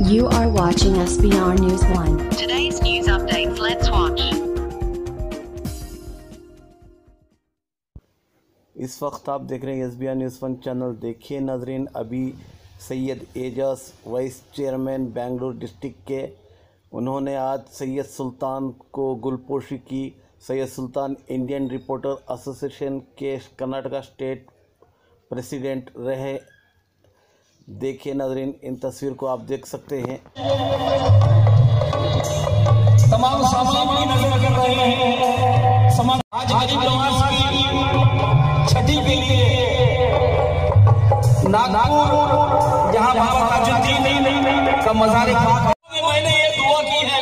You are watching SBR News 1. Today's news updates. Let's watch. इस वक्त आप देख रहे हैं S B I news one channel देखिए नजरीन अभी Syed Ejaz vice chairman Bengaluru district के उन्होंने आज सैयद सुल्तान को गुलपोशी की Syed Sultan Indian reporter association के कर्नाटका स्टेट प्रेसिडेंट रहे देखिए नजरिन, इन तस्वीर को आप देख सकते हैं। तमाम सामाजिक नज़र कर रहे हैं। समाज आज की छठी के लिए। नागपुर, जहाँ बाबा का मजारे मैंने ये दुआ की है।